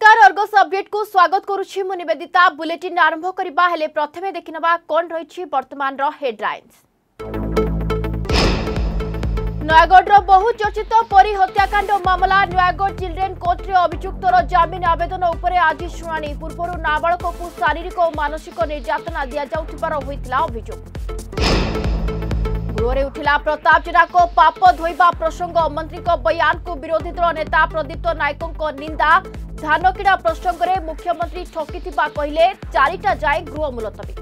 নমস্কার অর্গস অপডেটকু স্বাগত করুছি মু নিবেদিতা বুলেটিন আরম্ভ করিবা হেলে প্রথমে দেখি নেবা কোন রয়েছে বর্তমানর হেডলাইন্স নয়াগড়র বহু চর্চিত পরী হত্যাকাণ্ড মামলা নয়াগড় চিলড্রেন কোর্টরে অভিযুক্তর জামিন আবেদন উপরে আজ শুনানি পূর্বর নাবাড়কু শারীরিক ও মানসিক নির্যাতনা দিয়া যাওতিবার হয়েছিল অভিযোগ गृहर उठला प्रताप जेना को पाप धोवा प्रसंग मंत्री बयान को विरोधी दल नेता प्रदीप्त नायकों निंदा धान किणा प्रसंग में मुख्यमंत्री ठकी कहे चारिटा जाए गृह मुलतवी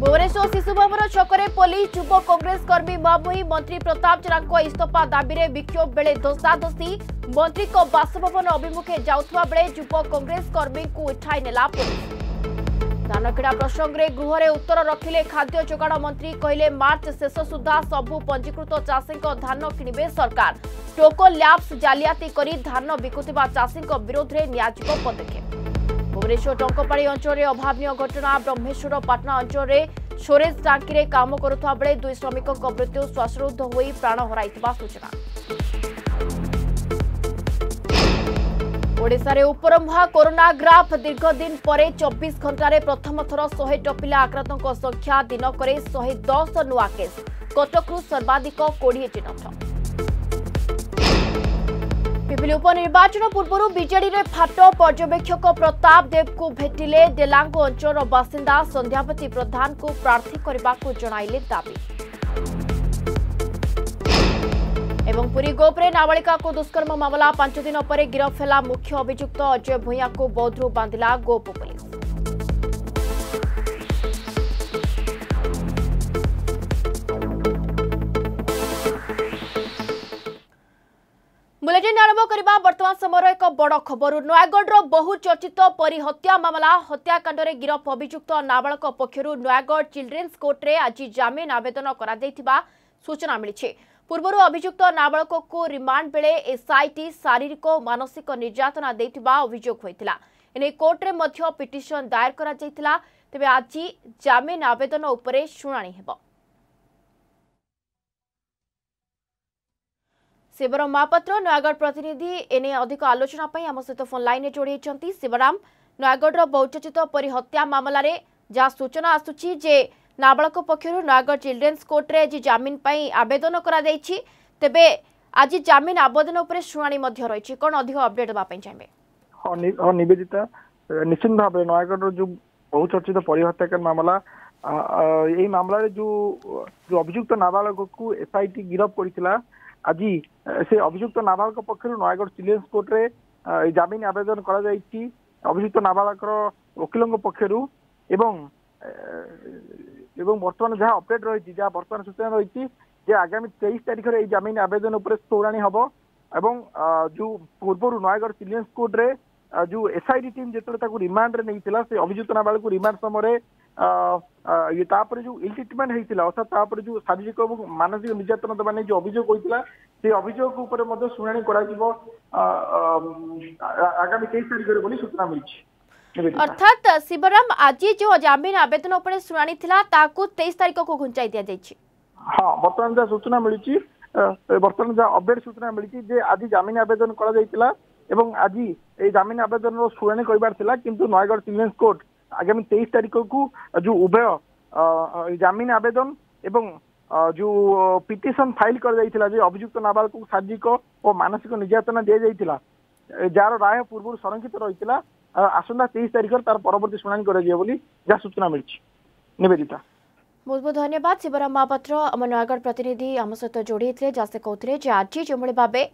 भुवनेश्वर शिशु भवन छक पुलिस युव कंग्रेस कर्मी मुहांमुही मंत्री प्रताप जेना इस्तफा दाबी विक्षोभ बेले धस्ताधस्ती मंत्री बासभवन अभिमुखे जाव बेले कंग्रेस कर्मी को उठाई नेला पुलिस ଧାନକିଣା ପ୍ରସଙ୍ଗରେ ଗୃହରେ ଉତ୍ତର ରଖିଲେ ଖାଦ୍ୟ ଯୋଗାଣ ମନ୍ତ୍ରୀ କହିଲେ ମାର୍ଚ୍ଚ ଶେଷ ସୁଦ୍ଧା ସବୁ ପଞ୍ଜୀକୃତ ଚାଷୀଙ୍କ ଧାନ କିଣିବେ ସରକାର ଟୋକୋ ଲ୍ୟାବ୍ସ ଜାଲିଆତି କରି ଧାନ ବିକୁଥିବା ଚାଷୀଙ୍କ ବିରୋଧରେ ନିଆଯିବ ପଦକ୍ଷେପ ଭୁବନେଶ୍ୱର ଟଙ୍କପାଣି ଅଞ୍ଚଳରେ ଅଭାବନୀୟ ଘଟଣା ବ୍ରହ୍ମେଶ୍ୱର ପାଟଣା ଅଞ୍ଚଳରେ ସ୍ୱୋରେଜ ଟାଙ୍କିରେ କାମ କରୁଥିବା ବେଳେ ଦୁଇ ଶ୍ରମିକଙ୍କ ମୃତ୍ୟୁ ଶ୍ୱାସରୁଦ୍ଧ ହୋଇ ପ୍ରାଣ ହରାଇଥିବା ସୂଚନା ওড়িশার উপরমুহা করোনা গ্রাফ দীর্ঘদিন পরে চব্বিশ ঘণ্টার প্রথম থর শহে টপিলা আক্রান্তক সংখ্যা দিনকরে শহে দশ নূয়া কেস কটকু সর্বাধিক কোড়িয়ে চিহ্নট পিপিলি উপনির্বাচন পূর্ব বিজেডিরে ফাট পর্যবেক্ষক প্রতাপ দেবকু ভেটিলে ডেলাঙ্গ অঞ্চল বাসিন্দা সন্ধ্যাবতী প্রধানকু প্রার্থী করা জনাইলে দাবি ଏବଂ ପୁରୀ ଗୋପରେ ନାବାଳିକାକୁ ଦୁଷ୍କର୍ମ ମାମଲା ପାଞ୍ଚ ଦିନ ପରେ ଗିରଫ ହେଲା ମୁଖ୍ୟ ଅଭିଯୁକ୍ତ ଅଜୟ ଭୂୟାଙ୍କୁ ବୌଦ୍ଧରୁ ବାନ୍ଧିଲା ଗୋପ ପୋଲିସ ବୁଲେଟିନ୍ ଆରମ୍ଭ କରିବା ବର୍ତ୍ତମାନ ସମୟର ଏକ ବଡ଼ ଖବର ନୟାଗଡ଼ର ବହୁ ଚର୍ଚ୍ଚିତ ପରିହତ୍ୟା ମାମଲା ହତ୍ୟାକାଣ୍ଡରେ ଗିରଫ ଅଭିଯୁକ୍ତ ନାବାଳକ ପକ୍ଷରୁ ନୟାଗଡ଼ ଚିଲ୍ଡ୍ରେନ୍ସ କୋର୍ଟରେ ଆଜି ଜାମିନ ଆବେଦନ କରାଯାଇଥିବା ସୂଚନା ମିଳିଛି ପୂର୍ବରୁ ଅଭିଯୁକ୍ତ ନାବାଳକକୁ ରିମାଣ୍ଡ ବେଳେ ଏସ୍ଆଇଟି ଶାରୀରିକ ଓ ମାନସିକ ନିର୍ଯାତନା ଦେଇଥିବା ଅଭିଯୋଗ ହୋଇଥିଲା ଏନେଇ କୋର୍ଟରେ ମଧ୍ୟ ପିଟିସନ ଦାୟର କରାଯାଇଥିଲା ତେବେ ଆଜି ଜାମିନ ଆବେଦନ ଉପରେ ଶୁଣାଣି ହେବ ଶିବରାମ ମହାପାତ୍ର ନୟାଗଡ଼ ପ୍ରତିନିଧି ଏନେଇ ଅଧିକ ଆଲୋଚନା ପାଇଁ ଆମ ସହିତ ଫୋନ୍ ଲାଇନ୍ରେ ଯୋଡ଼ି ହୋଇଛନ୍ତି ଶିବରାମ ନୟାଗଡ଼ର ବୌଦ୍ଧଚିତ ପରି ହତ୍ୟା ମାମଲାରେ ଯାହା ସୂଚନା ଆସୁଛି ଯେ ନାବାଳକ ପକ୍ଷରୁ ନୟାଗଡ଼ ଚିଲଡ୍ରେନ୍ସ କୋର୍ଟରେ ଆଜି ଜାମିନ ପାଇଁ ଆବେଦନ କରାଯାଇଛି ତେବେ ଆଜି ଜାମିନ ଆବେଦନ ଉପରେ ଶୁଣାଣି ମଧ୍ୟ ରହିଛି କ'ଣ ଅଧିକ ଅପଡେଟ୍ ଦେବା ପାଇଁ ଚାହିଁବେ ହଁ ନିବେଦିତା ନିଶ୍ଚିତ ଭାବେ ନୟାଗଡ଼ର ଯୋଉ ବହୁଚର୍ଚ୍ଚିତ ପରିହତ୍ୟାକାରୀ ମାମଲା এই মামলার যে অভিযুক্ত নাবালকু এসআইটি গিরফ করেছিল আজি সে অভিযুক্ত নাবালক পক্ষ নয়াগড় চিলড্রেন্স কোর্টরে জামিন আবেদন করা যাইছি অভিযুক্ত নাবালকর ওকিলঙ্ পক্ষর এবং এবং বর্তমানে যা অপডেট রয়েছে যা বর্তমানে সূচনা রয়েছে যে আগামী তেইশ তারিখের এই জামিন আবেদন উপরে শুনানি হব এবং যে পূর্বর নয়াগড় চিলড্রেন্স কোর্টরে যে এসআইডি টিম যেত তাকে রিমান্ডে নিয়েছিল সে অভিযুক্ত নাবালক রিমান্ড সময় তাপরে যে ইলট্রিটমেন্ট হয়েছিল অর্থাৎ তাপরে যে শারীরিক এবং মানসিক নির্যাতন দেওয়া নিয়ে যে অভিযোগ হয়েছিল সেই অভিযোগ উপরে মধ্যে শুনানি করা আগামী তেইশ তারিখের বলে সূচনা মিলছে অর্থাৎ শিবরাম আজি যে জামিন আবেদন উপরে শুনানি লা তাকু তেইশ তারিখকু ঘুঞ্চাই দিয়া যাইছি হ্যাঁ বর্তমান যা সূচনা মিলিছি বর্তমান যা অপডেট সূচনা মিলিছি যে আজি জামিন আবেদন করা যাইতিলা এবং আজি এই জামিন আবেদনর শুনানি করিবার লা কিন্তু নয়গড় চিলড্রেন্স কোর্ট আগামী তেইশ তারিখকু যে উভয় জামিন আবেদন এবং ଯୋଉ ପିଟିସନ ଫାଇଲ କରାଯାଇଥିଲା ଯେ ଅଭିଯୁକ୍ତ ନାବାଳକକୁ ଶାରୀରିକ ଓ ମାନସିକ ନିର୍ଯାତନା ଦିଆଯାଇଥିଲା ଯାହାର ରାୟ ପୂର୍ବରୁ ସଂରକ୍ଷିତ ରହିଥିଲା ଆସନ୍ତା ତେଇଶ ତାରିଖରେ ତାର ପରବର୍ତ୍ତୀ ଶୁଣାଣି କରାଯିବ ବୋଲି ଯାହା ସୂଚନା ମିଳିଛି ନିବେଦିତା ବହୁତ ବହୁତ ଧନ୍ୟବାଦ ଶିବରାମ ମହାପାତ୍ର ଆମ ନୟାଗଡ଼ ପ୍ରତିନିଧି ଆମ ସହିତ ଯୋଡ଼ି ହେଇଥିଲେ ଯାହା ସେ କହୁଥିଲେ ଯେ ଆଜି ଯେଉଁଭଳି ଭାବେ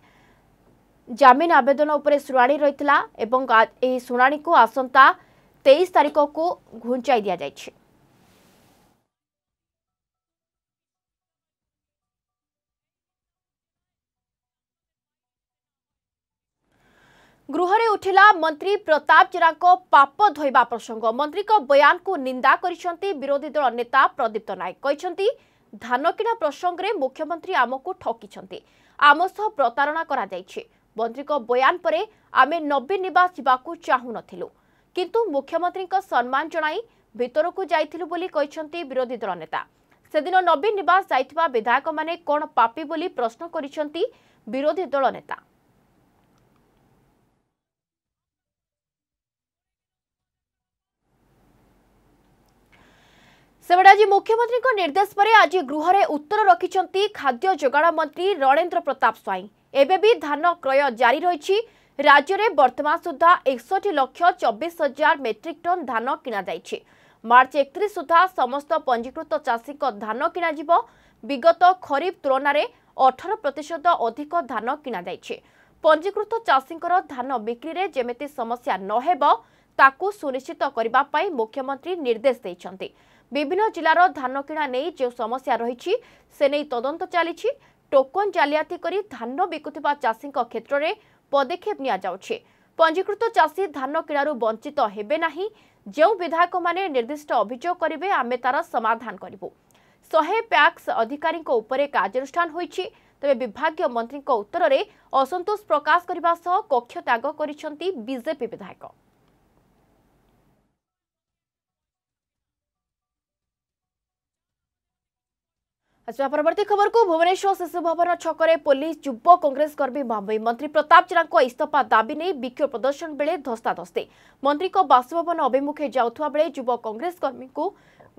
ଜାମିନ ଆବେଦନ ଉପରେ ଶୁଣାଣି ରହିଥିଲା ଏବଂ ଏହି ଶୁଣାଣିକୁ ଆସନ୍ତା ତେଇଶ ତାରିଖକୁ ଘୁଞ୍ଚାଇ ଦିଆଯାଇଛି ଗୃହରେ ଉଠିଲା ମନ୍ତ୍ରୀ ପ୍ରତାପ ଜେରାଙ୍କ ପାପ ଧୋଇବା ପ୍ରସଙ୍ଗ ମନ୍ତ୍ରୀଙ୍କ ବୟାନକୁ ନିନ୍ଦା କରିଛନ୍ତି ବିରୋଧୀ ଦଳ ନେତା ପ୍ରଦୀପ୍ତ ନାୟକ କହିଛନ୍ତି ଧାନ କିଣା ପ୍ରସଙ୍ଗରେ ମୁଖ୍ୟମନ୍ତ୍ରୀ ଆମକୁ ଠକିଛନ୍ତି ଆମ ସହ ପ୍ରତାରଣା କରାଯାଇଛି ମନ୍ତ୍ରୀଙ୍କ ବୟାନ ପରେ ଆମେ ନବୀନ ନିବାସ ଯିବାକୁ ଚାହୁଁନଥିଲୁ କିନ୍ତୁ ମୁଖ୍ୟମନ୍ତ୍ରୀଙ୍କ ସମ୍ମାନ ଜଣାଇ ଭିତରକୁ ଯାଇଥିଲୁ ବୋଲି କହିଛନ୍ତି ବିରୋଧୀ ଦଳ ନେତା ସେଦିନ ନବୀନ ନିବାସ ଯାଇଥିବା ବିଧାୟକମାନେ କ'ଣ ପାପି ବୋଲି ପ୍ରଶ୍ନ କରିଛନ୍ତି ବିରୋଧୀ ଦଳ ନେତା ସେପଟେ ଆଜି ମୁଖ୍ୟମନ୍ତ୍ରୀଙ୍କ ନିର୍ଦ୍ଦେଶ ପରେ ଆଜି ଗୃହରେ ଉତ୍ତର ରଖିଛନ୍ତି ଖାଦ୍ୟ ଯୋଗାଣ ମନ୍ତ୍ରୀ ରଣେନ୍ଦ୍ର ପ୍ରତାପ ସ୍ୱାଇଁ ଏବେ ବି ଧାନ କ୍ରୟ ଜାରି ରହିଛି ରାଜ୍ୟରେ ବର୍ତ୍ତମାନ ସୁଦ୍ଧା ଏକଷଠି ଲକ୍ଷ ଚବିଶ ହଜାର ମେଟ୍ରିକ୍ ଟନ୍ ଧାନ କିଣାଯାଇଛି ମାର୍ଚ୍ଚ ଏକତିରିଶ ସୁଦ୍ଧା ସମସ୍ତ ପଞ୍ଜୀକୃତ ଚାଷୀଙ୍କ ଧାନ କିଣାଯିବ ବିଗତ ଖରିଫ ତୁଳନାରେ ଅଠର ପ୍ରତିଶତ ଅଧିକ ଧାନ କିଣାଯାଇଛି ପଞ୍ଜୀକୃତ ଚାଷୀଙ୍କର ଧାନ ବିକ୍ରିରେ ଯେମିତି ସମସ୍ୟା ନ ହେବ ତାକୁ ସୁନିଶ୍ଚିତ କରିବା ପାଇଁ ମୁଖ୍ୟମନ୍ତ୍ରୀ ନିର୍ଦ୍ଦେଶ ଦେଇଛନ୍ତି বিভিন্ন জেলার ধান কিণা নেই যে সমস্যা রয়েছে সে নেই তদন্ত চালিছি ଟୋକନ ଜାଲିଆତି କରି ଧାନ ବିକୁଥିବା ଚାଷୀଙ୍କ କ୍ଷେତ୍ରରେ ପଦକ୍ଷେପ ନିଆଯାଉଛି ପଞ୍ଜୀକୃତ ଚାଷୀ ଧାନ କିଣାରୁ ବଞ୍ଚିତ ହେବେ ନାହିଁ ଯେଉଁ ବିଧାୟକମାନେ ନିର୍ଦ୍ଦିଷ୍ଟ ଅଭିଯୋଗ କରିବେ ଆମେ ତାର ସମାଧାନ କରିବୁ ଶହେ ପ୍ୟାକ୍ସ ଅଧିକାରୀଙ୍କ ଉପରେ କାର୍ଯ୍ୟାନୁଷ୍ଠାନ ହୋଇଛି ତେବେ ବିଭାଗୀୟ ମନ୍ତ୍ରୀଙ୍କ ଉତ୍ତରରେ ଅସନ୍ତୋଷ ପ୍ରକାଶ କରିବା ସହ କକ୍ଷ ତ୍ୟାଗ କରିଛନ୍ତି ବିଜେପି ବିଧାୟକ ଆଚ୍ଛା ପରବର୍ତ୍ତୀ ଖବରକୁ ଭୁବନେଶ୍ୱର ଶିଶୁ ଭବନ ଛକରେ ପୋଲିସ ଯୁବ କଂଗ୍ରେସ କର୍ମୀ ମାମୁଇ ମନ୍ତ୍ରୀ ପ୍ରତାପ ଜେନାଙ୍କ ଇସ୍ତଫା ଦାବି ନେଇ ବିକ୍ଷୋଭ ପ୍ରଦର୍ଶନ ବେଳେ ଧସ୍ତାଧସ୍ତି ମନ୍ତ୍ରୀଙ୍କ ବାସଭବନ ଅଭିମୁଖେ ଯାଉଥିବା ବେଳେ ଯୁବ କଂଗ୍ରେସ କର୍ମୀଙ୍କୁ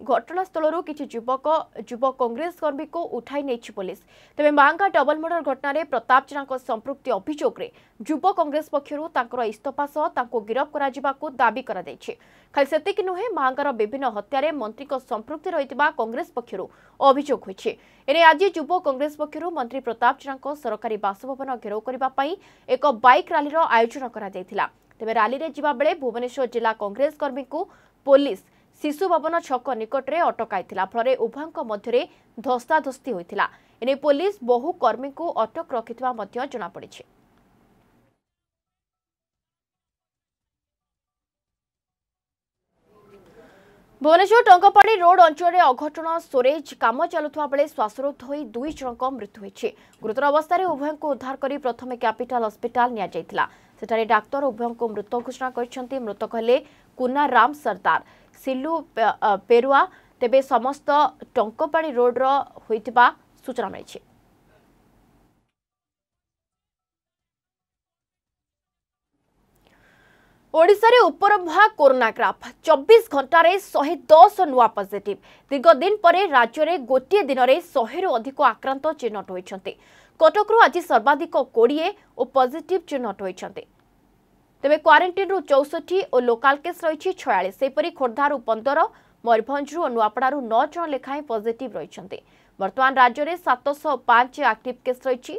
ଘଟଣାସ୍ଥଳରୁ କିଛି ଯୁବକ ଯୁବ କଂଗ୍ରେସ କର୍ମୀଙ୍କୁ ଉଠାଇ ନେଇଛି ପୋଲିସ ତେବେ ମାଙ୍କ ଡବଲ ମର୍ଡର ଘଟଣାରେ ପ୍ରତାପ ଜେନାଙ୍କ ସମ୍ପୃକ୍ତି ଅଭିଯୋଗରେ ଯୁବ କଂଗ୍ରେସ ପକ୍ଷରୁ ତାଙ୍କର ଇସ୍ତଫା ସହ ତାଙ୍କୁ ଗିରଫ କରାଯିବାକୁ ଦାବି କରାଯାଇଛି ଖାଲି ସେତିକି ନୁହେଁ ମାଙ୍କର ବିଭିନ୍ନ ହତ୍ୟାରେ ମନ୍ତ୍ରୀଙ୍କ ସମ୍ପୃକ୍ତି ରହିଥିବା କଂଗ୍ରେସ ପକ୍ଷରୁ ଅଭିଯୋଗ ହୋଇଛି ଏନେଇ ଆଜି ଯୁବ କଂଗ୍ରେସ ପକ୍ଷରୁ ମନ୍ତ୍ରୀ ପ୍ରତାପ ଜେନାଙ୍କ ସରକାରୀ ବାସଭବନ ଘେରାଉ କରିବା ପାଇଁ ଏକ ବାଇକ୍ ରାଲିର ଆୟୋଜନ କରାଯାଇଥିଲା ତେବେ ରାଲିରେ ଯିବାବେଳେ ଭୁବନେଶ୍ୱର ଜିଲ୍ଲା କଂଗ୍ରେସ କର୍ମୀଙ୍କୁ ପୋଲିସ ଶିଶୁଭବନ ଛକ ନିକଟରେ ଅଟକାଇଥିଲା ଫଳରେ ଉଭୟଙ୍କ ମଧ୍ୟରେ ଧସ୍ତାଧସ୍ତି ହୋଇଥିଲା ଏନେଇ ପୋଲିସ ବହୁ କର୍ମୀଙ୍କୁ ଅଟକ ରଖିଥିବା ମଧ୍ୟ ଜଣାପଡ଼ିଛି ଭୁବନେଶ୍ୱର ଟଙ୍କପାଣି ରୋଡ୍ ଅଞ୍ଚଳରେ ଅଘଟଣ ସୋରେଜ କାମ ଚାଲୁଥିବା ବେଳେ ଶ୍ୱାସରୁଦ୍ଧ ହୋଇ ଦୁଇ ଜଣଙ୍କ ମୃତ୍ୟୁ ହୋଇଛି ଗୁରୁତର ଅବସ୍ଥାରେ ଉଭୟଙ୍କୁ ଉଦ୍ଧାର କରି ପ୍ରଥମେ କ୍ୟାପିଟାଲ ହସ୍ପିଟାଲ ନିଆଯାଇଥିଲା ସେଠାରେ ଡାକ୍ତର ଉଭୟଙ୍କୁ ମୃତ ଘୋଷଣା କରିଛନ୍ତି ମୃତକ ହେଲେ କୁନା ରାମ ସର୍ଦ୍ଦାର ସିଲୁ ପେରୁଆ ତେବେ ସମସ୍ତ ଟଙ୍କପାଣି ରୋଡ୍ର ହୋଇଥିବା ସୂଚନା ମିଳିଛି ওড়িশার উপরভা করোনা গ্রাফ চব্বিশ ঘণ্টার শহে দশ নূয়া পজিটিভ দীর্ঘদিন পরে রাজ্যের গোটিয়ে দিনের শহেরু অধিক আক্রান্ত চিহ্নট হয়েছেন কটকর আজ সর্বাধিক কোড়িয়ে ও পজিটিভ চিহ্নট হয়েছেন ତେବେ କ୍ୱାରେଣ୍ଟିନ୍ରୁ ଚଉଷଠି ଓ ଲୋକାଲ୍ କେସ୍ ରହିଛି ଛୟାଳିଶ ସେହିପରି ଖୋର୍ଦ୍ଧାରୁ ପନ୍ଦର ମୟୂରଭଞ୍ଜରୁ ଓ ନୂଆପଡ଼ାରୁ ନଅ ଜଣ ଲେଖାଏଁ ପଜିଟିଭ୍ ରହିଛନ୍ତି ବର୍ତ୍ତମାନ ରାଜ୍ୟରେ ସାତଶହ ପାଞ୍ଚ ଆକ୍ଟିଭ୍ କେସ୍ ରହିଛି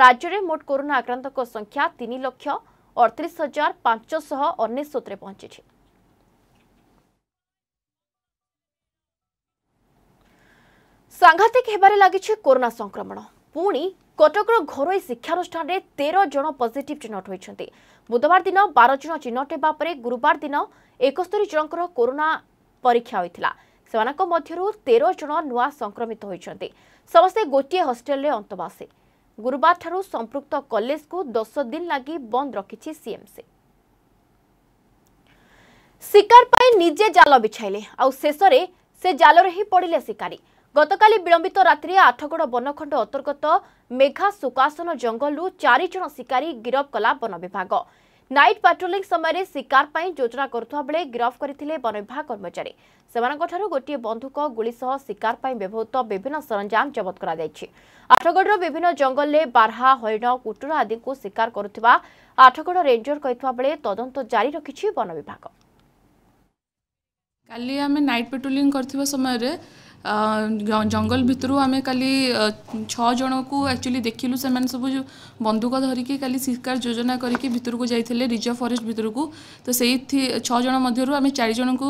ରାଜ୍ୟରେ ମୋଟ କରୋନା ଆକ୍ରାନ୍ତଙ୍କ ସଂଖ୍ୟା ତିନି ଲକ୍ଷ ଅଡ଼ତିରିଶ ହଜାର ପାଞ୍ଚଶହ ଅନେଶ୍ୱତରେ ପହଞ୍ଚିଛି ସାଂଘାତିକ ହେବାରେ ଲାଗିଛି କରୋନା ସଂକ୍ରମଣ ପୁଣି କଟକର ଘରୋଇ ଶିକ୍ଷାନୁଷ୍ଠାନରେ ତେର ଜଣ ପଜିଟିଭ୍ ଚିହ୍ନଟ ହୋଇଛନ୍ତି ବୁଧବାର ଦିନ ବାର ଜଣ ଚିହ୍ନଟ ହେବା ପରେ ଗୁରୁବାର ଦିନ ଏକସ୍ତରି ଜଣଙ୍କର କରୋନା ପରୀକ୍ଷା ହୋଇଥିଲା ସେମାନଙ୍କ ମଧ୍ୟରୁ ତେର ଜଣ ନୂଆ ସଂକ୍ରମିତ ହୋଇଛନ୍ତି ସମସ୍ତେ ଗୋଟିଏ ହଷ୍ଟେଲରେ ଅନ୍ତବାସୀ ଗୁରୁବାରଠାରୁ ସମ୍ପୃକ୍ତ କଲେଜକୁ ଦଶ ଦିନ ଲାଗି ବନ୍ଦ ରଖିଛି ସିଏମ୍ସି ଶିକାର ପାଇଁ ନିଜେ ଜାଲ ବିଛାଇଲେ ଆଉ ଶେଷରେ ସେ ଜାଲରେ ହିଁ ପଡ଼ିଲେ ଶିକାରୀ ଗତକାଲି ବିଳମ୍ବିତ ରାତିରେ ଆଠଗଡ଼ ବନଖଣ୍ଡ ଅନ୍ତର୍ଗତ ମେଘା ସୁକାସନ ଜଙ୍ଗଲରୁ ଚାରି ଜଣ ଶିକାରୀ ଗିରଫ କଲା ବନ ବିଭାଗ নাইট ପାଟ୍ରୋଲିଂ ସମୟରେ ଶିକାର ପାଇଁ ଯୋଜନା କରୁଥିବା ବେଳେ ଗିରଫ କରିଥିଲେ ବନ ବିଭାଗ କର୍ମଚାରୀ ସେମାନଙ୍କଠାରୁ ଗୋଟିଏ ବନ୍ଧୁକ ଗୁଳି ସହ ଶିକାର ପାଇଁ ବ୍ୟବହୃତ ବିଭିନ୍ନ ସରଞ୍ଜାମ ଜବତ କରାଯାଇଛି ଆଠଗଡ଼ର ବିଭିନ୍ନ ଜଙ୍ଗଲରେ ବାର୍ହା ହରିଣ କୁଟୁର ଆଦିଙ୍କୁ ଶିକାର କରୁଥିବା ଆଠଗଡ଼ ରେଞ୍ଜର କହିଥିବା ବେଳେ ତଦନ୍ତ ଜାରି ରଖିଛି ବନ ବିଭାଗ কালি আমি নাইট পেট্রোলিং করতিবা সময় রে অ জঙ্গল ভিতর আমি কালি 6 জন কো অ্যাকচুয়ালি দেখিলু সেমান সব বন্ধুক ধরিকে কালি শিকার যোজনা করিকি ভিতর কো যাইতেলে রিজার্ভ ফরেস্ট ভিতর কো তো সেইতি 6 জন মধ্যৰ আমি 4 জন কো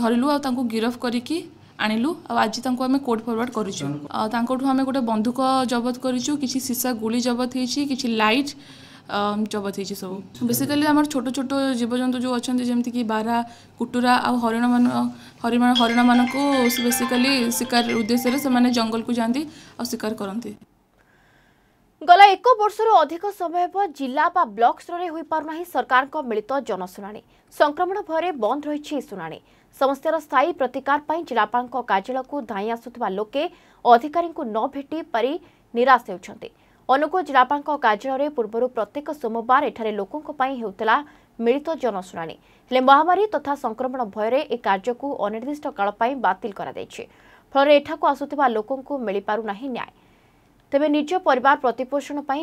ধরিলু আৰু তাকো গ্ৰাফ কৰি কি আনিলু আৰু আজি তাকো আমি কোড ফৰৱাৰ্ড কৰিছো আৰু তাকো আমি গোটা বন্দুক জব্দ কৰিছো কিছি সिशा গুলি জব্দ হৈছি কিছি লাইট चबत हो सब बेसिकाली आम छोट छोट जीवजंतु जो अच्छे जमीक बारा कुटुरा आ हरण मान हरिम हरण मान को बेसिकाली शिकार उद्देश्य से मैंने जंगल को जाती आ शिकार करते गला एक वर्ष रु अधिक समय हे जिला ब्लक स्तर में हो पारना सरकार मिलित जनशुना संक्रमण भरे बंद रही शुना समस्या स्थायी प्रतिकार पर जिलापा कार्यालय को धाई आसुवा लोके अधिकारी न भेट पारी निराश होती ଅନୁଗୁଳ ଜିଲ୍ଲାପାଳଙ୍କ କାର୍ଯ୍ୟାଳୟରେ ପୂର୍ବରୁ ପ୍ରତ୍ୟେକ ସୋମବାର ଏଠାରେ ଲୋକଙ୍କ ପାଇଁ ହେଉଥିଲା ମିଳିତ ଜନଶୁଣାଣି ହେଲେ ମହାମାରୀ ତଥା ସଂକ୍ରମଣ ଭୟରେ ଏ କାର୍ଯ୍ୟକୁ ଅନିର୍ଦ୍ଦିଷ୍ଟ କାଳ ପାଇଁ ବାତିଲ କରାଯାଇଛି ଫଳରେ ଏଠାକୁ ଆସୁଥିବା ଲୋକଙ୍କୁ ମିଳିପାରୁ ନାହିଁ ନ୍ୟାୟ ତେବେ ନିଜ ପରିବାର ପ୍ରତିପୋଷଣ ପାଇଁ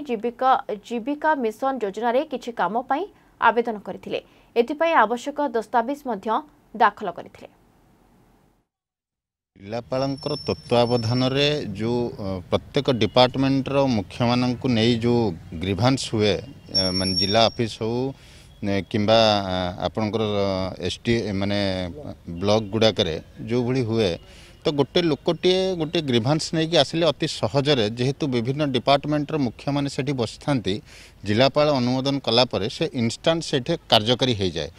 ଜୀବିକା ମିଶନ ଯୋଜନାରେ କିଛି କାମ ପାଇଁ ଆବେଦନ କରିଥିଲେ ଏଥିପାଇଁ ଆବଶ୍ୟକ ଦସ୍ତାବିଜ ମଧ୍ୟ ଦାଖଲ କରିଥିଲେ ଜିଲ୍ଲାପାଳଙ୍କର ତତ୍ତ୍ୱାବଧାନରେ ଯେଉଁ ପ୍ରତ୍ୟେକ ଡିପାର୍ଟମେଣ୍ଟର ମୁଖ୍ୟମାନଙ୍କୁ ନେଇ ଯେଉଁ ଗ୍ରିଭାନ୍ସ ହୁଏ ମାନେ ଜିଲ୍ଲା ଅଫିସ୍ ହେଉ କିମ୍ବା ଆପଣଙ୍କର ଏସ୍ ଟି ମାନେ ବ୍ଲକ୍ ଗୁଡ଼ାକରେ ଯେଉଁଭଳି ହୁଏ ତ ଗୋଟେ ଲୋକଟିଏ ଗୋଟେ ଗ୍ରିଭାନ୍ସ ନେଇକି ଆସିଲେ ଅତି ସହଜରେ ଯେହେତୁ ବିଭିନ୍ନ ଡିପାର୍ଟମେଣ୍ଟର ମୁଖ୍ୟମାନେ ସେଠି ବସିଥାନ୍ତି ଜିଲ୍ଲାପାଳ ଅନୁମୋଦନ କଲା ପରେ ସେ ଇନଷ୍ଟାଣ୍ଟ ସେଠି କାର୍ଯ୍ୟକାରୀ ହୋଇଯାଏ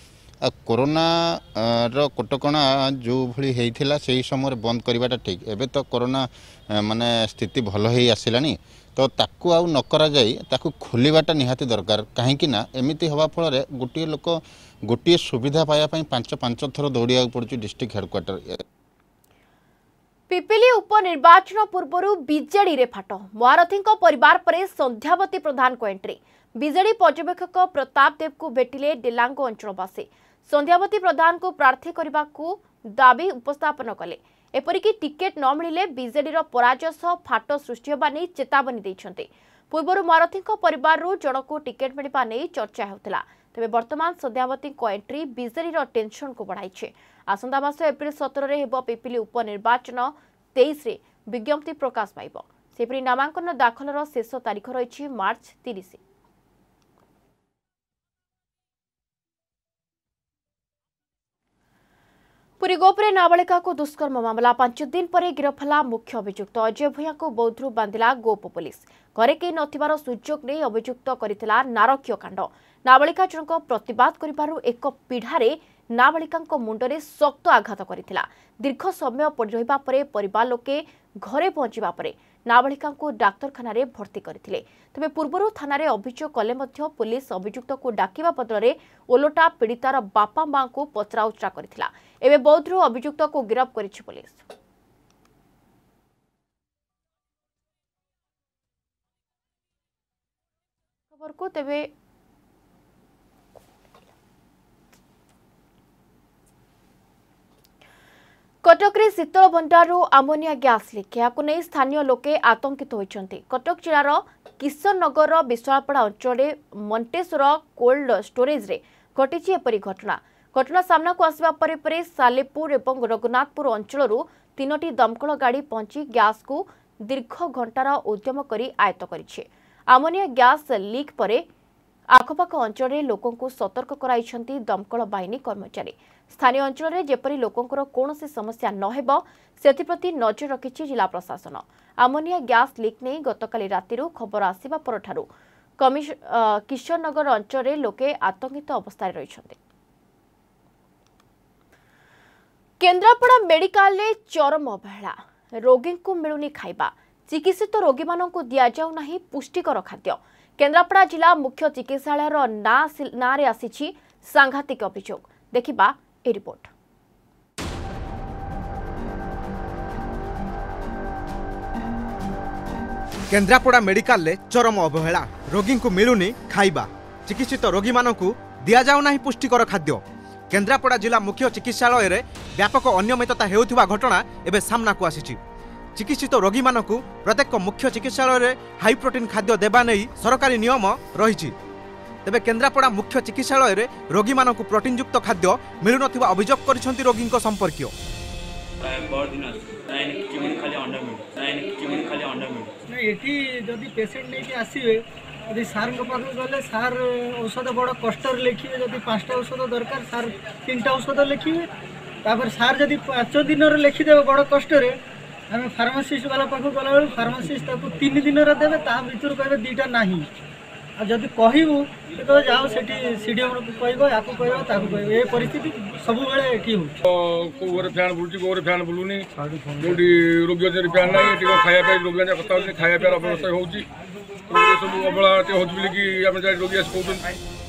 ଆଉ କରୋନାର କଟକଣା ଯେଉଁଭଳି ହେଇଥିଲା ସେହି ସମୟରେ ବନ୍ଦ କରିବାଟା ଠିକ୍ ଏବେ ତ କରୋନା ମାନେ ସ୍ଥିତି ଭଲ ହେଇ ଆସିଲାଣି ତ ତାକୁ ଆଉ ନ କରାଯାଇ ତାକୁ ଖୋଲିବାଟା ନିହାତି ଦରକାର କାହିଁକି ନା ଏମିତି ହେବା ଫଳରେ ଗୋଟିଏ ଲୋକ ଗୋଟିଏ ସୁବିଧା ପାଇବା ପାଇଁ ପାଞ୍ଚ ପାଞ୍ଚ ଥର ଦୌଡ଼ିବାକୁ ପଡ଼ୁଛି ଡିଷ୍ଟ୍ରିକ୍ଟ ହେଡ଼କ୍ୱାର୍ଟର ପିପିଲି ଉପନିର୍ବାଚନ ପୂର୍ବରୁ ବିଜେଡିରେ ଫାଟ ମହାରଥୀଙ୍କ ପରିବାର ପରେ ସନ୍ଧ୍ୟାବତୀ ପ୍ରଧାନଙ୍କ ଏଣ୍ଟ୍ରି ବିଜେଡି ପର୍ଯ୍ୟବେକ୍ଷକ ପ୍ରତାପ ଦେବଙ୍କୁ ଭେଟିଲେ ଡେଲାଙ୍ଗ ଅଞ୍ଚଳବାସୀ ସନ୍ଧ୍ୟାବତୀ ପ୍ରଧାନଙ୍କୁ ପ୍ରାର୍ଥୀ କରିବାକୁ ଦାବି ଉପସ୍ଥାପନ କଲେ ଏପରିକି ଟିକେଟ୍ ନ ମିଳିଲେ ବିଜେଡିର ପରାଜୟ ସହ ଫାଟ ସୃଷ୍ଟି ହେବା ନେଇ ଚେତାବନୀ ଦେଇଛନ୍ତି ପୂର୍ବରୁ ମାରଥୀଙ୍କ ପରିବାରରୁ ଜଣକୁ ଟିକେଟ୍ ମିଳିବା ନେଇ ଚର୍ଚ୍ଚା ହେଉଥିଲା ତେବେ ବର୍ତ୍ତମାନ ସନ୍ଧ୍ୟାବତୀଙ୍କ ଏଣ୍ଟ୍ରି ବିଜେଡିର ଟେନ୍ସନ୍କୁ ବଢ଼ାଇଛି ଆସନ୍ତା ମାସ ଏପ୍ରିଲ ସତରରେ ହେବ ପିପିଲି ଉପନିର୍ବାଚନ ତେଇଶରେ ବିଜ୍ଞପ୍ତି ପ୍ରକାଶ ପାଇବ ସେହିପରି ନାମାଙ୍କନ ଦାଖଲର ଶେଷ ତାରିଖ ରହିଛି ମାର୍ଚ୍ଚ ତିରିଶ ପୁରୀ ଗୋପରେ ନାବାଳିକାକୁ ଦୁଷ୍କର୍ମ ମାମଲା ପାଞ୍ଚ ଦିନ ପରେ ଗିରଫ ହେଲା ମୁଖ୍ୟ ଅଭିଯୁକ୍ତ ଅଜୟ ଭୂୟାଙ୍କୁ ବୌଦ୍ଧରୁ ବାନ୍ଧିଲା ଗୋପ ପୋଲିସ ଘରେ କେହି ନଥିବାର ସୁଯୋଗ ନେଇ ଅଭିଯୁକ୍ତ କରିଥିଲା ନାରକୀୟ କାଣ୍ଡ ନାବାଳିକା ଜଣକ ପ୍ରତିବାଦ କରିବାରୁ ଏକ ପିଢ଼ାରେ ନାବାଳିକାଙ୍କ ମୁଣ୍ଡରେ ଶକ୍ତ ଆଘାତ କରିଥିଲା ଦୀର୍ଘ ସମୟ ପଡ଼ିରହିବା ପରେ ପରିବାର ଲୋକେ ଘରେ ପହଞ୍ଚିବା ପରେ ନାବାଳିକାଙ୍କୁ ଡାକ୍ତରଖାନାରେ ଭର୍ତ୍ତି କରିଥିଲେ ତେବେ ପୂର୍ବରୁ ଥାନାରେ ଅଭିଯୋଗ କଲେ ମଧ୍ୟ ପୁଲିସ୍ ଅଭିଯୁକ୍ତକୁ ଡାକିବା ବଦଳରେ ଓଲଟା ପୀଡ଼ିତାର ବାପା ମାଙ୍କୁ ପଚରାଉଚରା କରିଥିଲା ଏବେ ବୌଦ୍ଧରୁ ଅଭିଯୁକ୍ତକୁ ଗିରଫ କରିଛି ପୁଲିସ୍ ଖବରକୁ ତେବେ କଟକରେ ଶୀତଳ ଭଣ୍ଡାରରୁ ଆମୋନିଆ ଗ୍ୟାସ୍ ଲିକ୍ ଏହାକୁ ନେଇ ସ୍ଥାନୀୟ ଲୋକେ ଆତଙ୍କିତ ହୋଇଛନ୍ତି କଟକ ଜିଲ୍ଲାର କିଶନନଗରର ବିଶାଳପଡ଼ା ଅଞ୍ଚଳରେ ମଣ୍ଟେଶ୍ୱର କୋଲ୍ଡ ଷ୍ଟୋରେଜ୍ରେ ଘଟିଛି ଏପରି ଘଟଣା ଘଟଣା ସାମ୍ନାକୁ ଆସିବା ପରେ ପରେ ସାଲେପୁର ଏବଂ ରଘୁନାଥପୁର ଅଞ୍ଚଳରୁ ତିନୋଟି ଦମକଳ ଗାଡ଼ି ପହଞ୍ଚି ଗ୍ୟାସ୍କୁ ଦୀର୍ଘ ଘଣ୍ଟାର ଉଦ୍ୟମ କରି ଆୟତ କରିଛି ଆମୋନିଆ ଗ୍ୟାସ୍ ଲିକ୍ ପରେ ଆଖପାଖ ଅଞ୍ଚଳରେ ଲୋକଙ୍କୁ ସତର୍କ କରାଇଛନ୍ତି ଦମକଳ ବାହିନୀ କର୍ମଚାରୀ ସ୍ଥାନୀୟ ଅଞ୍ଚଳରେ ଯେପରି ଲୋକଙ୍କର କୌଣସି ସମସ୍ୟା ନ ହେବ ସେଥିପ୍ରତି ନଜର ରଖିଛି ଜିଲ୍ଲା ପ୍ରଶାସନ ଆମୋନିଆ ଗ୍ୟାସ୍ ଲିକ୍ ନେଇ ଗତକାଲି ରାତିରୁ ଖବର ଆସିବା ପରଠାରୁ କିଶୋରନଗର ଅଞ୍ଚଳରେ ଲୋକେ ଆତଙ୍କିତ ଅବସ୍ଥାରେ ରହିଛନ୍ତି କେନ୍ଦ୍ରାପଡ଼ା ମେଡିକାଲରେ ଚରମ ଅବହେଳା ରୋଗୀଙ୍କୁ ମିଳୁନି ଖାଇବା ଚିକିତ୍ସିତ ରୋଗୀମାନଙ୍କୁ ଦିଆଯାଉନାହିଁ ପୁଷ୍ଟିକର ଖାଦ୍ୟ କେନ୍ଦ୍ରାପଡ଼ା ଜିଲ୍ଲା ମୁଖ୍ୟ ଚିକିତ୍ସାଳୟର ନାଁରେ ଆସିଛି ସାଂଘାତିକ ଅଭିଯୋଗ ଦେଖିବା এই রিপোর্ট କେନ୍ଦ୍ରାପଡ଼ା ମେଡିକାଲରେ ଚରମ ଅବହେଳା ରୋଗୀଙ୍କୁ ମିଳୁନି ଖାଇବା ଚିକିତ୍ସିତ ରୋଗୀମାନଙ୍କୁ ଦିଆଯାଉ ନାହିଁ ପୁଷ୍ଟିକର ଖାଦ୍ୟ କେନ୍ଦ୍ରାପଡ଼ା ଜିଲ୍ଲା ମୁଖ୍ୟ ଚିକିତ୍ସାଳୟରେ ବ୍ୟାପକ ଅନିୟମିତତା ହେଉଥିବା ଘଟଣା ଏବେ ସାମ୍ନାକୁ ଆସିଛି ଚିକିତ୍ସିତ ରୋଗୀମାନଙ୍କୁ ପ୍ରତ୍ୟେକ ମୁଖ୍ୟ ଚିକିତ୍ସାଳୟରେ ହାଇପ୍ରୋଟିନ୍ ଖାଦ୍ୟ ଦେବା ନେଇ ସରକାରୀ ନିୟମ ରହିଛି ତେବେ କେନ୍ଦ୍ରାପଡ଼ା ମୁଖ୍ୟ ଚିକିତ୍ସାଳୟରେ ରୋଗୀମାନଙ୍କୁ ପ୍ରୋଟିନ୍ଯୁକ୍ତ ଖାଦ୍ୟ ମିଳୁନଥିବା ଅଭିଯୋଗ କରିଛନ୍ତି ରୋଗୀଙ୍କ ସମ୍ପର୍କୀୟ ଏଠି ଯଦି ପେସେଣ୍ଟ ନେଇକି ଆସିବେ ଯଦି ସାର୍ଙ୍କ ପାଖକୁ ଗଲେ ସାର୍ ଔଷଧ ବଡ଼ କଷ୍ଟରେ ଲେଖିବେ ଯଦି ପାଞ୍ଚଟା ଔଷଧ ଦରକାର ସାର୍ ତିନିଟା ଔଷଧ ଲେଖିବେ ତାପରେ ସାର୍ ଯଦି ପାଞ୍ଚ ଦିନରେ ଲେଖିଦେବେ ବଡ଼ କଷ୍ଟରେ ଆମେ ଫାର୍ମାସିଷ୍ଟ ବାଲା ପାଖକୁ ଗଲାବେଳକୁ ଫାର୍ମାସିଷ୍ଟ ତାକୁ ତିନି ଦିନରେ ଦେବେ ତା ଭିତରୁ କହିବେ ଦୁଇଟା ନାହିଁ ଆଉ ଯଦି କହିବୁ ତ ଯାଅ ସେଠି ସିଡିଏମ୍କୁ କହିବ ୟାକୁ କହିବ ତାକୁ କହିବ ଏ ପରିସ୍ଥିତି ସବୁବେଳେ ଏଠି ହେଉଛି କେଉଁ ଘରେ ଫ୍ୟାନ୍ ବୁଲୁଛି କେଉଁ ଘରେ ଫ୍ୟାନ୍ ବୁଲୁନି ଯେଉଁଠି ରୋଗୀ ଅଛନ୍ତି ଫ୍ୟାନ୍ ନାହିଁ ଏଠି କ'ଣ ଖାଇବା ପାଇଁ ରୋଗୀ କଥା ହେଉଛି ଖାଇବା ପିଇବାର ଅବସ୍ଥା ହେଉଛି ଏସବୁ ଅବହେଳା ହେଉଛି ବୋଲିକି ଆମେ ଯାଇ ରୋଗୀ ଆସି କହୁଛନ୍ତି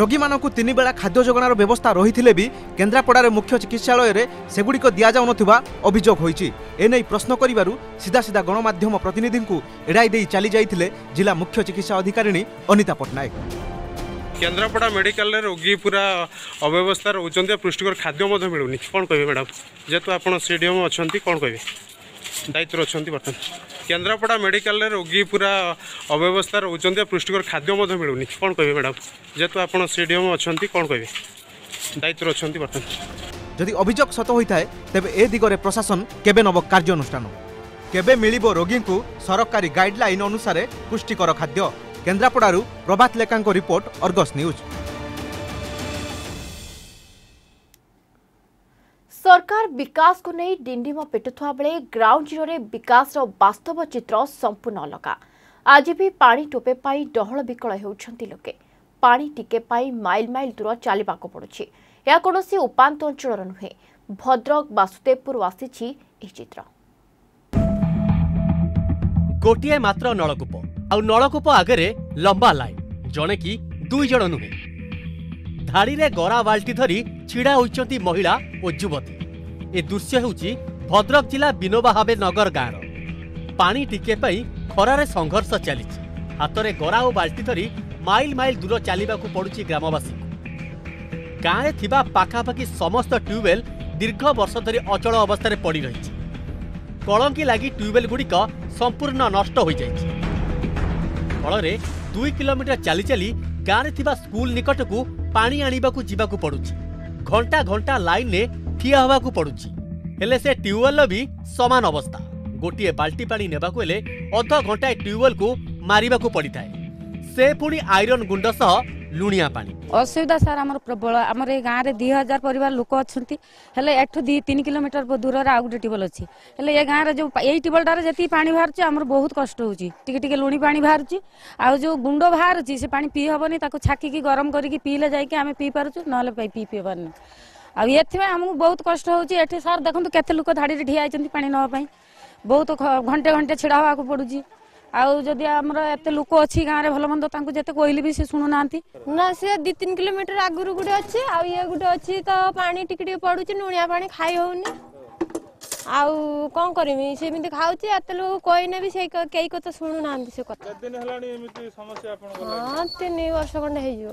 ରୋଗୀମାନଙ୍କୁ ତିନି ବେଳା ଖାଦ୍ୟ ଯୋଗାଣର ବ୍ୟବସ୍ଥା ରହିଥିଲେ ବି କେନ୍ଦ୍ରାପଡ଼ାରେ ମୁଖ୍ୟ ଚିକିତ୍ସାଳୟରେ ସେଗୁଡ଼ିକ ଦିଆଯାଉନଥିବା ଅଭିଯୋଗ ହୋଇଛି ଏନେଇ ପ୍ରଶ୍ନ କରିବାରୁ ସିଧାସିଧା ଗଣମାଧ୍ୟମ ପ୍ରତିନିଧିଙ୍କୁ ଏଡ଼ାଇ ଦେଇ ଚାଲିଯାଇଥିଲେ ଜିଲ୍ଲା ମୁଖ୍ୟ ଚିକିତ୍ସା ଅଧିକାରିଣୀ ଅନିତା ପଟ୍ଟନାୟକ କେନ୍ଦ୍ରାପଡ଼ା ମେଡ଼ିକାଲରେ ରୋଗୀ ପୁରା ଅବ୍ୟବସ୍ଥା ରହୁଛନ୍ତି ଆଉ ପୃଷ୍ଟିକର ଖାଦ୍ୟ ମଧ୍ୟ ମିଳୁନି କ'ଣ କହିବେ ମ୍ୟାଡ଼ାମ୍ ଯେହେତୁ ଆପଣ ସି ଡି ଏମ୍ ଅଛନ୍ତି କ'ଣ କହିବେ দায়িত্ব অনেক বর্তমান কেন্দ্রাপড়া মেডিকাল রোগী পুরা অব্যবস্থা রোচান পুষ্টিকর খাদ্য মিলুনি কোণ কে ম্যাডাম যেহেতু আপনার সিডিএম অনেক কবে দায়িত্ব অনেক বর্তমান যদি অভিযোগ সত হয়ে তবে এ দিগরে প্রশাসন কেবে নব কার্যানুষ্ঠান কেবে মিলব রোগী সরকারি গাইডলাইন অনুসারে পুষ্টিকর খাদ্য কেন্দ্রাপড়ার প্রভাত লেখা রিপোর্ট অর্গস নিউজ সরকার বিকাশকু নেই ডিডিম পিটুয়া বেড়ে গ্রাউন্ড জিরোরে বিকাশর বাস্তব চিত্র সম্পূর্ণ অলগা আজ বি পা টোপে পাই ডহল বিকল হচ্ছেন লোকে পা টিকে পাই মাইল মাইল দূর চালবাক পড়ুছে ଏହା କୌଣସି ଉପାନ୍ତ ଅଞ୍ଚଳର ନୁହେଁ ଭଦ୍ରକ ବାସୁଦେବପୁର ଆସିଛି ଏହି ଚିତ୍ର ଗୋଟିଏ ମାତ୍ର ନଳକୂପ ଆଉ ନଳକୂପ ଆଗରେ ଲମ୍ବା ଲାଇନ୍ ଜଣେ କି ଦୁଇ ଜଣ ନୁହେଁ ଧାଡ଼ିରେ ଗରା ବାଲ୍ଟି ଧରି ଛିଡ଼ା ହୋଇଛନ୍ତି ମହିଳା ଓ ଯୁବତୀ ए दृश्य हेर्छ भद्रक जिल्ला विनोबा हवेनगर गाँ र पाए खरे सङ्घर्ष चाहिँ हातले गरा बाल्टी माइल माइल दूर चाहिँ पडुछि ग्रामवासी थिबा ठापा समस्त ट्युब्वेल्ल दीर्घ वर्ष धरि अचल अवस्था रे परिरहेको कलङ्की लागि ट्युब्वेल्ल गुडिक सम्पूर्ण नष्ट होइ हुन्छ फल दुई किलोमिटर चाहिँ गाँडे ठाने स्कुल घंटा घंटा लाइन लन ଠିଆ ହେବାକୁ ପଡ଼ୁଛି ହେଲେ ସେ ଟ୍ୟୁୱେଲ୍ର ବି ସମାନ ଅବସ୍ଥା ଗୋଟିଏ ବାଲ୍ଟି ପାଣି ନେବାକୁ ହେଲେ ଅଧ ଘଣ୍ଟାଏ ଟ୍ୟୁୱେଲ୍କୁ ମାରିବାକୁ ପଡ଼ିଥାଏ ସେ ପୁଣି ଆଇରନ୍ ଗୁଣ୍ଡ ସହ ଲୁଣିଆ ପାଣି ଅସୁବିଧା ସାର୍ ଆମର ପ୍ରବଳ ଆମର ଏ ଗାଁରେ ଦୁଇ ହଜାର ପରିବାର ଲୋକ ଅଛନ୍ତି ହେଲେ ଏଠୁ ଦୁଇ ତିନି କିଲୋମିଟର ଦୂରରେ ଆଉ ଗୋଟେ ଟ୍ୟୁବଲ୍ ଅଛି ହେଲେ ଏ ଗାଁରେ ଯେଉଁ ଏଇ ଟ୍ୟୁବଲ୍ଟାରେ ଯେତିକି ପାଣି ବାହାରୁଛି ଆମର ବହୁତ କଷ୍ଟ ହେଉଛି ଟିକେ ଟିକେ ଲୁଣି ପାଣି ବାହାରୁଛି ଆଉ ଯେଉଁ ଗୁଣ୍ଡ ବାହାରୁଛି ସେ ପାଣି ପିଇ ହେବନି ତାକୁ ଛାକିକି ଗରମ କରିକି ପିଇଲେ ଯାଇକି ଆମେ ପିଇପାରୁଛୁ ନହେଲେ ପିଇ ପିଇପାରୁନି ଆଉ ଏଥିପାଇଁ ଆମକୁ ବହୁତ କଷ୍ଟ ହେଉଛି ଏଠି ସାର୍ ଦେଖନ୍ତୁ କେତେ ଲୋକ ଧାଡ଼ିରେ ଠିଆ ହେଇଛନ୍ତି ପାଣି ନେବା ପାଇଁ ବହୁତ ଘଣ୍ଟେ ଘଣ୍ଟେ ଛିଡ଼ା ହେବାକୁ ପଡ଼ୁଛି ଆଉ ଯଦି ଆମର ଏତେ ଲୋକ ଅଛି ଗାଁରେ ଭଲ ମନ୍ଦ ତାଙ୍କୁ ଯେତେ କହିଲେ ବି ସେ ଶୁଣୁନାହାନ୍ତି ନା ସେ ଦୁଇ ତିନି କିଲୋମିଟର ଆଗରୁ ଗୋଟେ ଅଛି ଆଉ ଇଏ ଗୋଟେ ଅଛି ତ ପାଣି ଟିକେ ଟିକେ ପଡ଼ୁଛି ଲୁଣିଆ ପାଣି ଖାଇ ହେଉନି ଆଉ କ'ଣ କରିବି ସେମିତି ଖାଉଛି ଏତେ ଲୋକ କହିନେ ବି ସେଇ କେହି କଥା ଶୁଣୁନାହାନ୍ତି ସେ କଥା ହଁ ତିନି ବର୍ଷ ଖଣ୍ଡେ ହେଇଯିବ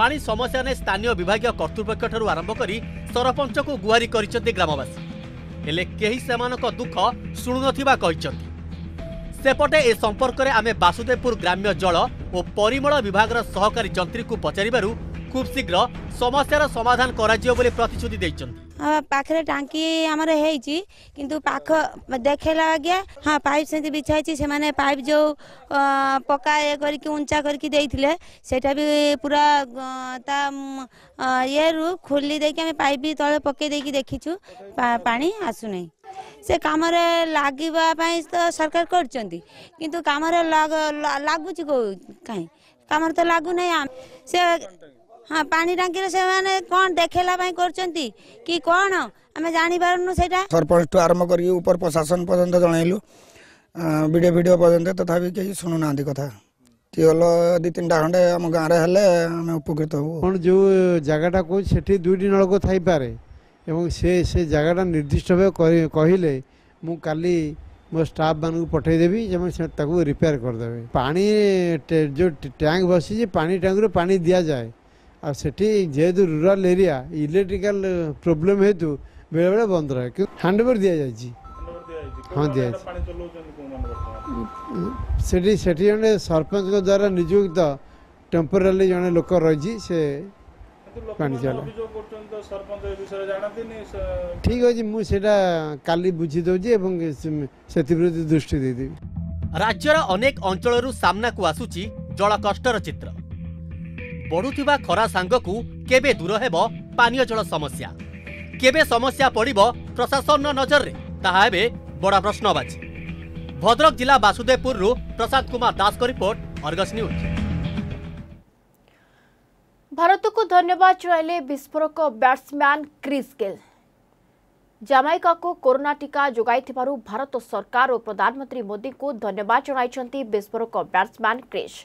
ପାଣି ସମସ୍ୟା ନେଇ ସ୍ଥାନୀୟ ବିଭାଗୀୟ କର୍ତ୍ତୃପକ୍ଷଠାରୁ ଆରମ୍ଭ କରି ସରପଞ୍ଚକୁ ଗୁହାରି କରିଛନ୍ତି ଗ୍ରାମବାସୀ ହେଲେ କେହି ସେମାନଙ୍କ ଦୁଃଖ ଶୁଣୁନଥିବା କହିଛନ୍ତି ସେପଟେ ଏ ସମ୍ପର୍କରେ ଆମେ ବାସୁଦେବପୁର ଗ୍ରାମ୍ୟ ଜଳ ଓ ପରିମଳ ବିଭାଗର ସହକାରୀ ଯନ୍ତ୍ରୀଙ୍କୁ ପଚାରିବାରୁ ଖୁବ୍ ଶୀଘ୍ର ସମସ୍ୟାର ସମାଧାନ କରାଯିବ ବୋଲି ପ୍ରତିଶ୍ରୁତି ଦେଇଛନ୍ତି पाखे टांकी आमर है कि देख ला आज्ञा हाँ पाइप से बिछाई से मैंने पाइप जो पका ये करा करकेटा भी पूरा ये रु खुली देखिए आम पाइप तले पक देखी पा आसुना से कमरे लगवापी तो सरकार कर लगुच कहीं कमरे तो लगुना से ହଁ ପାଣି ଟାଙ୍କିରେ ସେମାନେ କ'ଣ ଦେଖେଇଲା ପାଇଁ କରୁଛନ୍ତି କି କ'ଣ ଆମେ ଜାଣିପାରୁନୁ ସେଇଟା ସରପଞ୍ଚଠୁ ଆରମ୍ଭ କରିକି ଉପର ପ୍ରଶାସନ ପର୍ଯ୍ୟନ୍ତ ଜଣେଇଲୁ ଭିଡ଼ିଓ ଭିଡ଼ିଓ ପର୍ଯ୍ୟନ୍ତ ତଥାପି କେହି ଶୁଣୁନାହାନ୍ତି କଥା ଟ୍ୟୁବଲ୍ ଦୁଇ ତିନିଟା ଖଣ୍ଡେ ଆମ ଗାଁରେ ହେଲେ ଆମେ ଉପକୃତ ହବୁ କ'ଣ ଯେଉଁ ଜାଗାଟା କହୁଛି ସେଠି ଦୁଇଟି ନଳକୂପ ଥାଇପାରେ ଏବଂ ସେ ସେ ଜାଗାଟା ନିର୍ଦ୍ଦିଷ୍ଟ ଭାବେ କହିଲେ ମୁଁ କାଲି ମୋ ଷ୍ଟାଫ୍ ମାନଙ୍କୁ ପଠାଇଦେବି ଏବଂ ସେ ତାକୁ ରିପେୟାର କରିଦେବେ ପାଣି ଯେଉଁ ଟ୍ୟାଙ୍କ ବସିଛି ପାଣି ଟ୍ୟାଙ୍କରୁ ପାଣି ଦିଆଯାଏ ଆଉ ସେଠି ଯେହେତୁ ରୁରାଲ ଏରିଆ ଇଲେକ୍ଟ୍ରିକାଲ ପ୍ରୋବ୍ଲେମ ହେତୁ ବେଳେବେଳେ ବନ୍ଦ ରହେ ହ୍ୟାଣ୍ଡଓଭର ଦିଆଯାଇଛି ହଁ ଦିଆଯାଇଛି ସେଠି ସେଠି ଜଣେ ସରପଞ୍ଚଙ୍କ ଦ୍ୱାରା ନିଯୁକ୍ତ ଟେମ୍ପୋରାରି ଜଣେ ଲୋକ ରହିଛି ସେ ପାଣି ଚାଲେ ଠିକ ଅଛି ମୁଁ ସେଇଟା କାଲି ବୁଝିଦେଉଛି ଏବଂ ସେଥିପ୍ରତି ଦୃଷ୍ଟି ଦେଇଦେବି ରାଜ୍ୟର ଅନେକ ଅଞ୍ଚଳରୁ ସାମ୍ନାକୁ ଆସୁଛି ଜଳ କଷ୍ଟର ଚିତ୍ର बढ़ुवा खरा सांग को केबे दूर हेबो पानी जल समस्या केबे समस्या पड़ प्रशासन नजर रे ताबे बड़ा प्रश्न प्रश्नवाची भद्रक जिला बासुदेवपुर रु प्रसाद कुमार दास को रिपोर्ट अर्गस न्यूज भारत को धन्यवाद जनइले विस्फोरक ब्याट्समैन क्रिस गेल जमैका को कोरोना टीका जोगाई भारत सरकार और प्रधानमंत्री मोदी को धन्यवाद जनइछंती विस्फोरक ब्याट्समैन क्रिश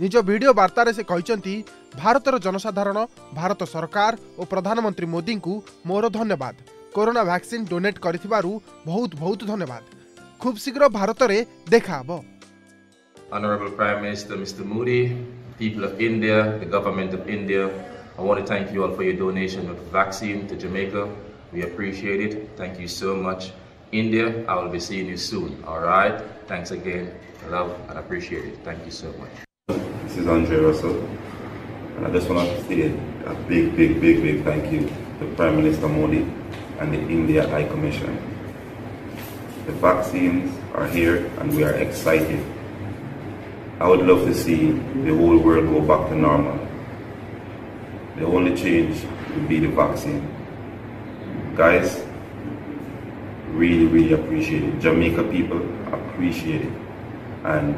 ନିଜ ଭିଡ଼ିଓ ବାର୍ତ୍ତାରେ ସେ କହିଛନ୍ତି ଭାରତର ଜନସାଧାରଣ ଭାରତ ସରକାର ଓ ପ୍ରଧାନମନ୍ତ୍ରୀ ମୋଦିଙ୍କୁ ମୋର ଧନ୍ୟବାଦ କରୋନା ଭ୍ୟାକ୍ସିନ୍ ଡୋନେଟ୍ କରିଥିବାରୁ ବହୁତ ବହୁତ ଧନ୍ୟବାଦ ଖୁବ୍ ଶୀଘ୍ର ଭାରତରେ ଦେଖାହେବ Honorable Prime Minister Mr. Moody, people of India, the government of India, I want to thank you all for your donation of vaccine to Jamaica. We appreciate it. Thank you so much. India, I will be seeing you soon. All right. Thanks again. Love and appreciate it. Thank you so much. is Andre Russell. And I just want to say a big, big, big, big thank you to Prime Minister Modi and the India High Commission. The vaccines are here and we are excited. I would love to see the whole world go back to normal. The only change would be the vaccine. Guys, really, really appreciate it. Jamaica people appreciate it. And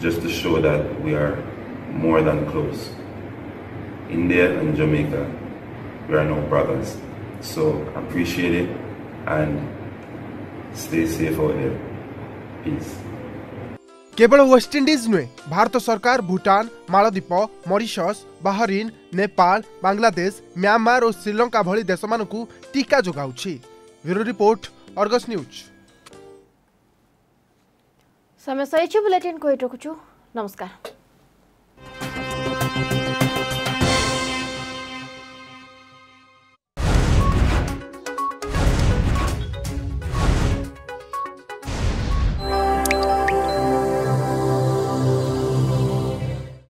just to show that we are more than close. India and Jamaica, we are now brothers. So appreciate it and stay safe out there. Peace. केवल West Indies नुहे भारत सरकार Bhutan Maldives Mauritius Bahrain Nepal Bangladesh Myanmar और श्रीलंका भली देश ଟିକା टीका bureau report Argus news समय सही छु बुलेटिनको हेटोको छु नमस्कार